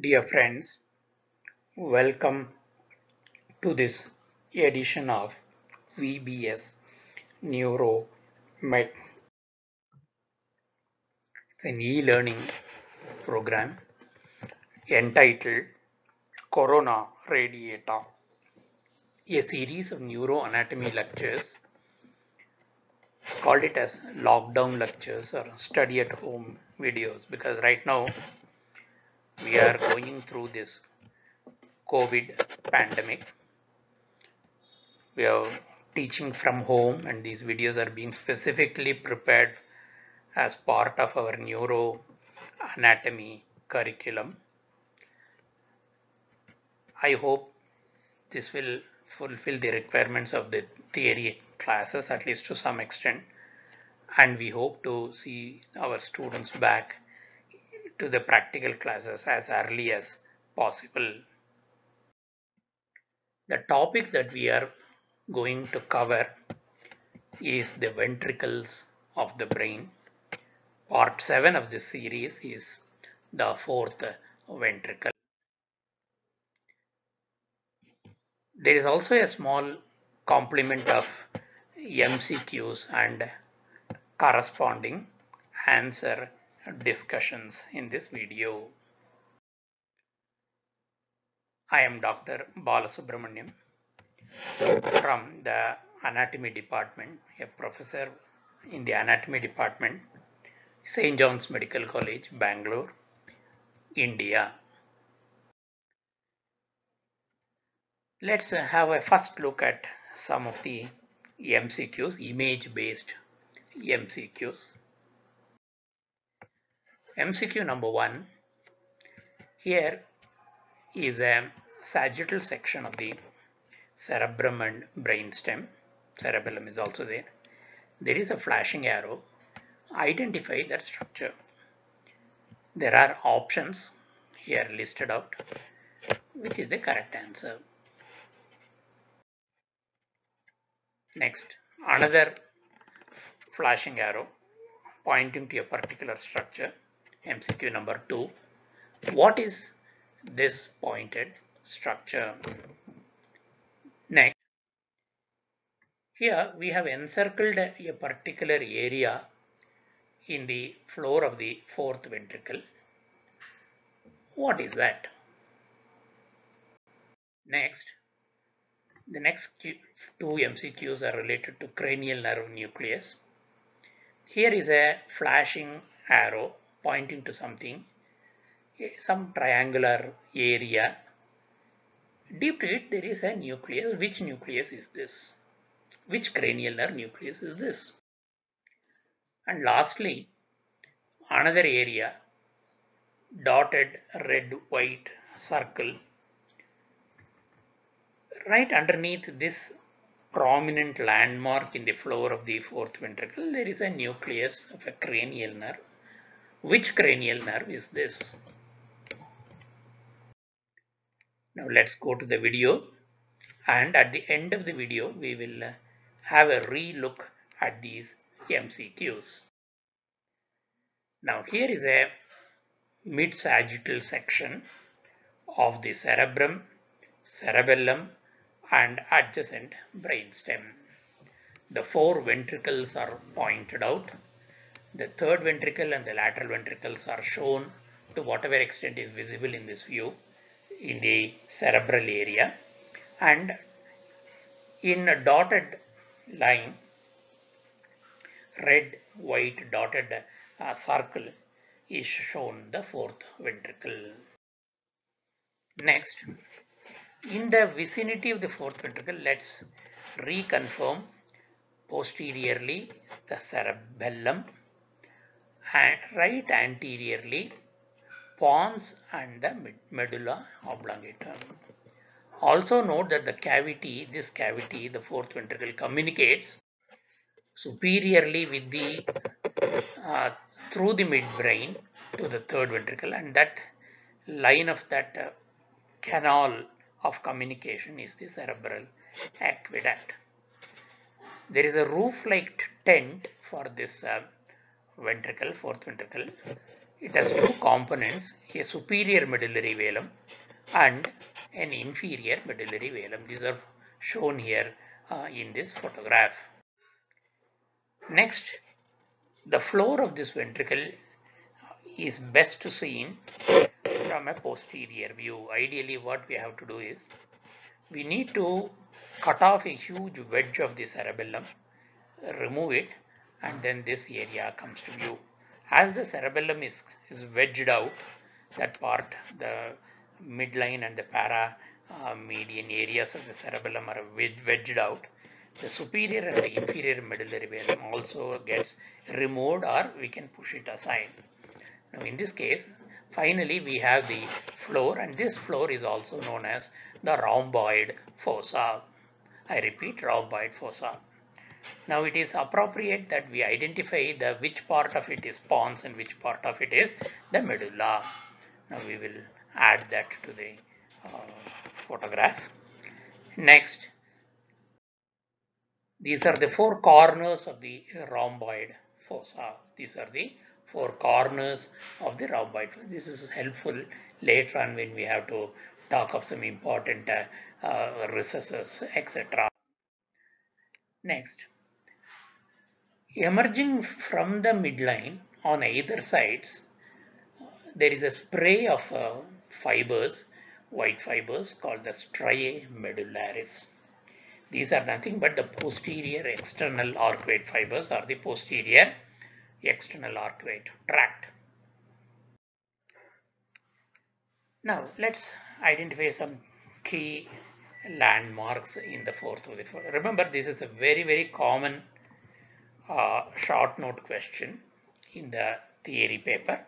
Dear friends, welcome to this edition of VBS Neuro Med. It's an e-learning program entitled Corona Radiata, a series of neuroanatomy lectures called it as lockdown lectures or study at home videos because right now we are going through this COVID pandemic. We are teaching from home and these videos are being specifically prepared as part of our neuro anatomy curriculum. I hope this will fulfill the requirements of the theory classes at least to some extent and we hope to see our students back to the practical classes as early as possible. The topic that we are going to cover is the ventricles of the brain. Part 7 of this series is the fourth ventricle. There is also a small complement of MCQs and corresponding answer discussions in this video. I am Dr. Balasubramaniam from the anatomy department, a professor in the anatomy department, St. John's Medical College, Bangalore, India. Let's have a first look at some of the MCQs, image-based MCQs. MCQ number one, here is a sagittal section of the cerebrum and brainstem. Cerebellum is also there. There is a flashing arrow. Identify that structure. There are options here listed out, which is the correct answer. Next, another flashing arrow pointing to a particular structure. MCQ number 2. What is this pointed structure? Next, here we have encircled a particular area in the floor of the fourth ventricle. What is that? Next, the next two MCQs are related to cranial nerve nucleus. Here is a flashing arrow pointing to something, some triangular area. Deep to it there is a nucleus. Which nucleus is this? Which cranial nerve nucleus is this? And lastly, another area, dotted red white circle. Right underneath this prominent landmark in the floor of the fourth ventricle, there is a nucleus of a cranial nerve. Which cranial nerve is this? Now let's go to the video and at the end of the video we will uh, have a re-look at these MCQs. Now here is a mid-sagittal section of the cerebrum, cerebellum and adjacent brainstem. The four ventricles are pointed out. The third ventricle and the lateral ventricles are shown to whatever extent is visible in this view in the cerebral area and in a dotted line red white dotted uh, circle is shown the fourth ventricle. Next in the vicinity of the fourth ventricle, let's reconfirm posteriorly the cerebellum right anteriorly pons and the medulla oblongata. Also note that the cavity, this cavity, the fourth ventricle communicates superiorly with the uh, through the midbrain to the third ventricle and that line of that uh, canal of communication is the cerebral aqueduct. There is a roof-like tent for this uh, ventricle, fourth ventricle. it has two components, a superior medullary velum and an inferior medullary velum. These are shown here uh, in this photograph. Next, the floor of this ventricle is best to seen from a posterior view. Ideally, what we have to do is we need to cut off a huge wedge of the cerebellum, remove it, and then this area comes to view. As the cerebellum is, is wedged out, that part, the midline and the para uh, median areas of the cerebellum are wedged out. The superior and the inferior medullary velum also gets removed or we can push it aside. Now in this case, finally we have the floor and this floor is also known as the rhomboid fossa. I repeat rhomboid fossa. Now it is appropriate that we identify the which part of it is pons and which part of it is the medulla. Now we will add that to the uh, photograph. Next, these are the four corners of the rhomboid fossa. These are the four corners of the rhomboid. This is helpful later on when we have to talk of some important uh, uh, recesses, etc. Next, emerging from the midline on either sides, there is a spray of uh, fibers, white fibers called the striae medullaris. These are nothing but the posterior external arcuate fibers or the posterior external arcuate tract. Now let's identify some key landmarks in the fourth of the fourth. Remember this is a very very common uh, short note question in the theory paper.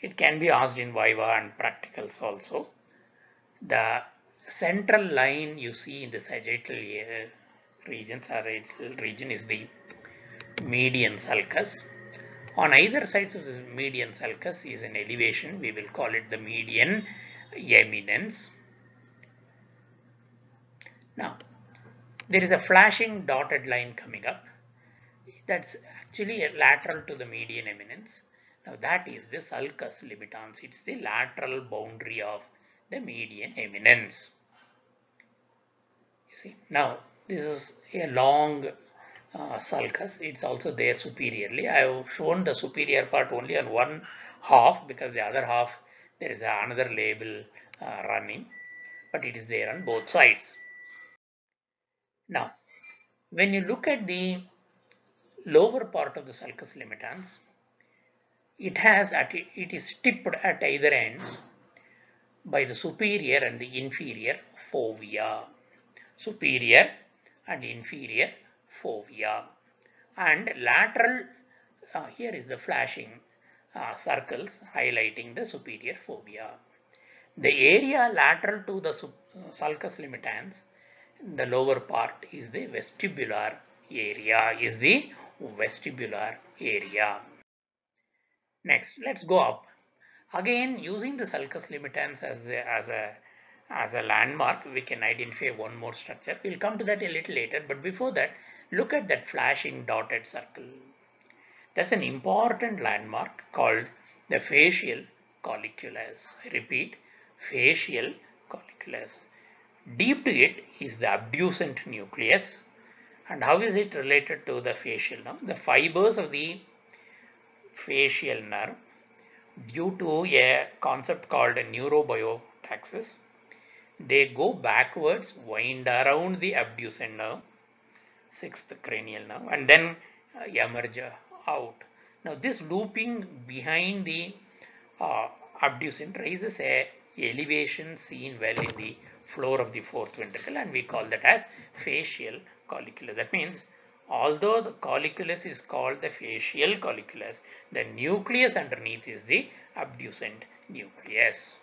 It can be asked in Viva and practicals also. The central line you see in the sagittal region, region is the median sulcus. On either sides of the median sulcus is an elevation. We will call it the median eminence. Now, there is a flashing dotted line coming up. That's actually lateral to the median eminence. Now that is the sulcus limitans. It's the lateral boundary of the median eminence. You see, now this is a long uh, sulcus. It's also there superiorly. I have shown the superior part only on one half because the other half there is another label uh, running, but it is there on both sides. Now, when you look at the lower part of the sulcus limitans, it has at it, is tipped at either ends by the superior and the inferior fovea. Superior and inferior fovea. And lateral, uh, here is the flashing uh, circles highlighting the superior fovea. The area lateral to the sulcus limitans, the lower part is the vestibular area, is the vestibular area. Next, let's go up. Again, using the sulcus limitans as a, as a as a landmark, we can identify one more structure. We'll come to that a little later, but before that, look at that flashing dotted circle. That's an important landmark called the facial colliculus. I repeat, facial colliculus. Deep to it is the abducent nucleus. And how is it related to the facial nerve? The fibers of the facial nerve due to a concept called a neurobiotaxis. They go backwards, wind around the abducent nerve, sixth cranial nerve, and then uh, emerge out. Now this looping behind the uh, abducent raises a elevation seen well in the floor of the fourth ventricle and we call that as facial colliculus. That means Although the colliculus is called the facial colliculus, the nucleus underneath is the abducent nucleus.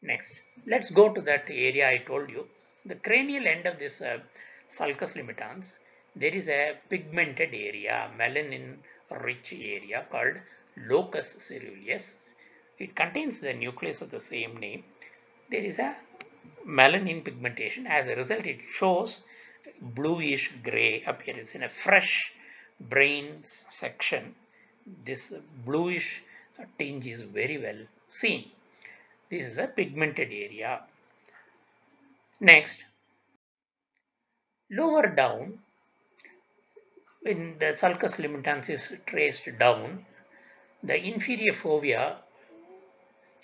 Next, let's go to that area I told you. The cranial end of this uh, sulcus limitans, there is a pigmented area, melanin rich area called locus ceruleus. It contains the nucleus of the same name. There is a melanin pigmentation. As a result, it shows bluish gray appearance in a fresh brain section. This bluish tinge is very well seen. This is a pigmented area. Next, lower down, when the sulcus limitans is traced down, the inferior fovea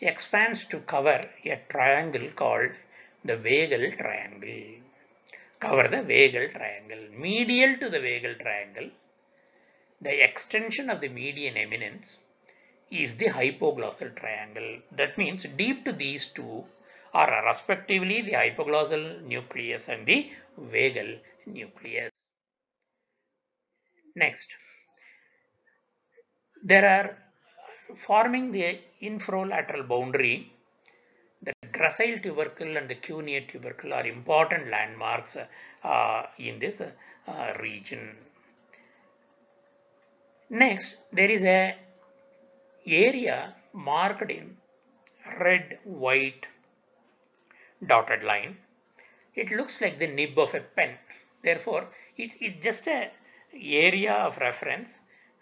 expands to cover a triangle called the vagal triangle. Cover the vagal triangle. Medial to the vagal triangle, the extension of the median eminence is the hypoglossal triangle. That means deep to these two are respectively the hypoglossal nucleus and the vagal nucleus. Next, there are forming the infralateral boundary, gracile tubercle and the cuneate tubercle are important landmarks uh, in this uh, region. Next, there is a area marked in red, white dotted line. It looks like the nib of a pen. Therefore, it, it's just a area of reference.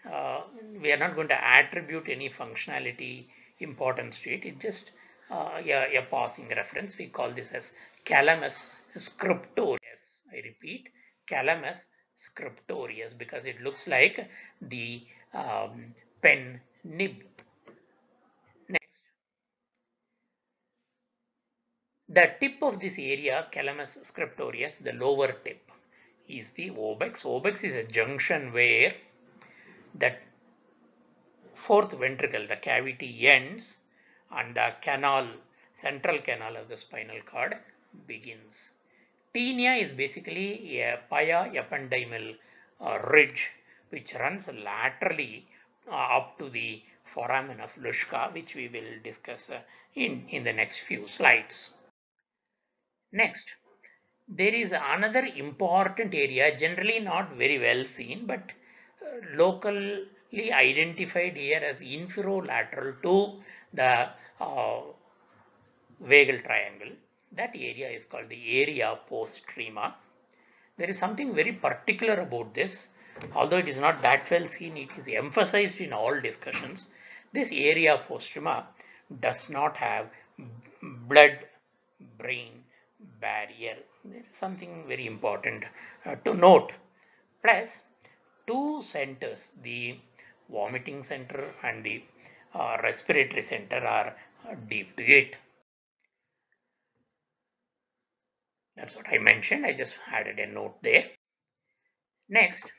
Uh, we are not going to attribute any functionality importance to it. It's just uh, a, a passing reference. We call this as calamus scriptorius. I repeat, calamus scriptorius because it looks like the um, pen nib. Next, the tip of this area, calamus scriptorius, the lower tip, is the obex. Obex is a junction where the fourth ventricle, the cavity ends and the canal, central canal of the spinal cord begins. Taenia is basically a pia ependymal uh, ridge which runs laterally uh, up to the foramen of Luschka which we will discuss uh, in, in the next few slides. Next, there is another important area generally not very well seen but locally identified here as inferolateral to the uh, vagal triangle. That area is called the area postrema. There is something very particular about this. Although it is not that well seen, it is emphasized in all discussions. This area postrema does not have blood-brain barrier. There is something very important uh, to note. Plus, two centers, the vomiting center and the respiratory center are deep to it. That's what I mentioned. I just added a note there. Next,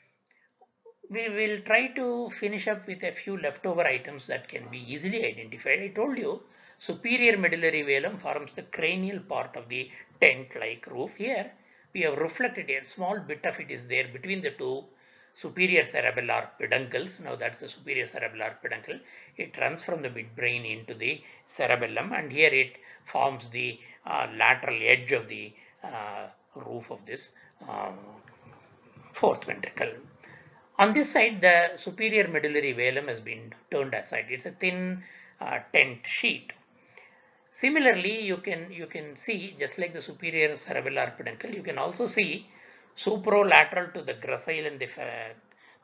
we will try to finish up with a few leftover items that can be easily identified. I told you superior medullary velum forms the cranial part of the tent-like roof. Here we have reflected a small bit of it is there between the two superior cerebellar peduncles. Now that's the superior cerebellar peduncle. It runs from the midbrain into the cerebellum and here it forms the uh, lateral edge of the uh, roof of this um, fourth ventricle. On this side, the superior medullary velum has been turned aside. It's a thin uh, tent sheet. Similarly, you can you can see just like the superior cerebellar peduncle, you can also see supralateral to the gracile and the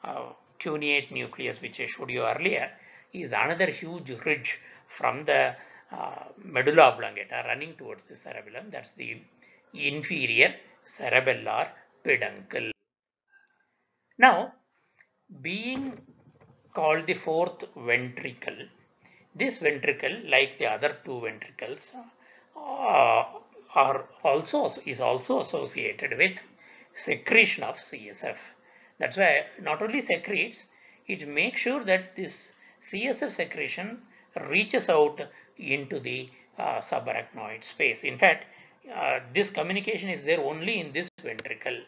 uh, cuneate nucleus, which I showed you earlier, is another huge ridge from the uh, medulla oblongata running towards the cerebellum. That's the inferior cerebellar peduncle. Now, being called the fourth ventricle, this ventricle, like the other two ventricles, uh, are also is also associated with secretion of CSF. That's why not only secretes, it makes sure that this CSF secretion reaches out into the uh, subarachnoid space. In fact, uh, this communication is there only in this ventricle.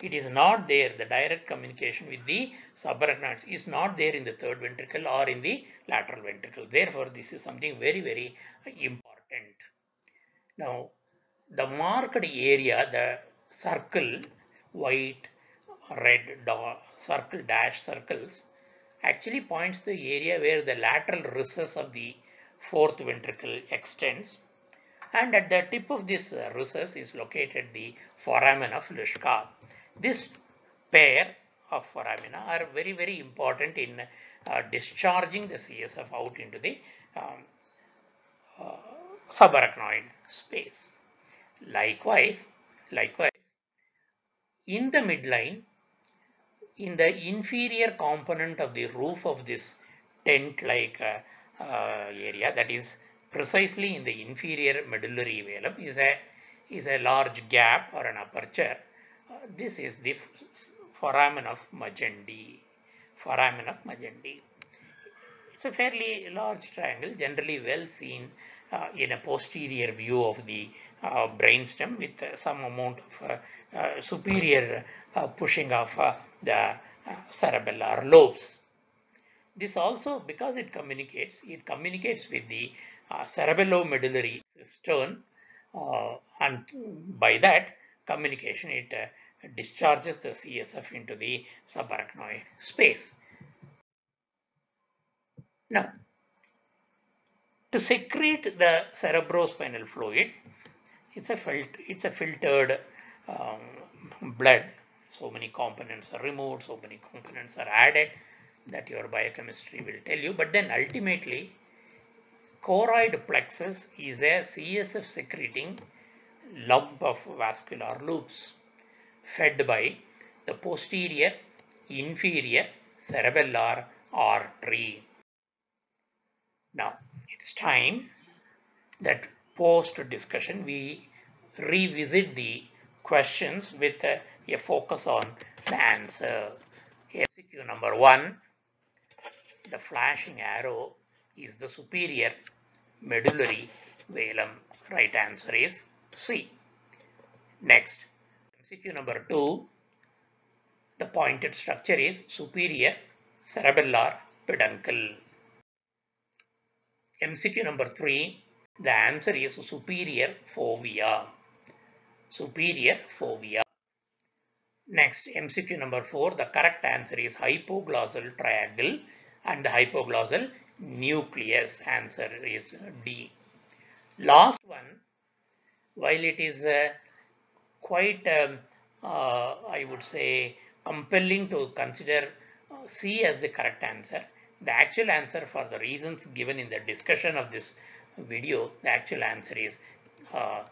It is not there, the direct communication with the subarachnoids is not there in the third ventricle or in the lateral ventricle. Therefore, this is something very, very important. Now, the marked area, the circle, white, red, circle, dash circles, actually points the area where the lateral recess of the fourth ventricle extends and at the tip of this recess is located the foramen of Luschka. This pair of foramina are very very important in uh, discharging the CSF out into the um, uh, subarachnoid space. Likewise, likewise, in the midline, in the inferior component of the roof of this tent-like uh, uh, area, that is precisely in the inferior medullary velum, is a is a large gap or an aperture. Uh, this is the foramen of Magendie. Foramen of Magendie. It's a fairly large triangle, generally well seen uh, in a posterior view of the uh, brainstem with uh, some amount of uh, uh, superior uh, pushing of the cerebellar lobes. This also, because it communicates, it communicates with the cerebellomedullary cistern and by that communication it discharges the CSF into the subarachnoid space. Now, to secrete the cerebrospinal fluid, it's a it's a filtered um, blood. So many components are removed, so many components are added that your biochemistry will tell you. But then ultimately, choroid plexus is a CSF secreting lump of vascular loops fed by the posterior inferior cerebellar artery. Now, it's time that post discussion we revisit the questions with a, a focus on the answer. MCQ number one, the flashing arrow is the superior medullary velum. Right answer is C. Next, MCQ number two, the pointed structure is superior cerebellar peduncle. MCQ number 3, the answer is superior fovea. Superior fovea. Next, MCQ number 4, the correct answer is hypoglossal triangle and the hypoglossal nucleus. Answer is D. Last one, while it is uh, quite, um, uh, I would say, compelling to consider uh, C as the correct answer, the actual answer for the reasons given in the discussion of this video, the actual answer is uh,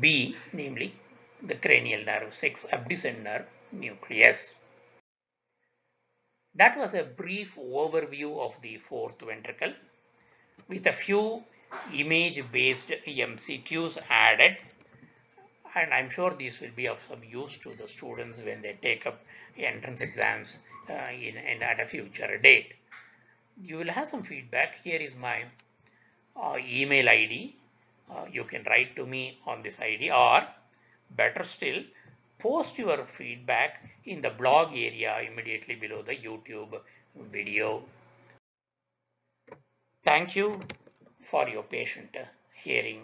B, namely the cranial nerve 6 abducens nerve nucleus. That was a brief overview of the fourth ventricle with a few image based MCQs added and I'm sure these will be of some use to the students when they take up entrance exams uh, in, in, at a future date you will have some feedback. Here is my uh, email ID. Uh, you can write to me on this ID or better still, post your feedback in the blog area immediately below the YouTube video. Thank you for your patient hearing.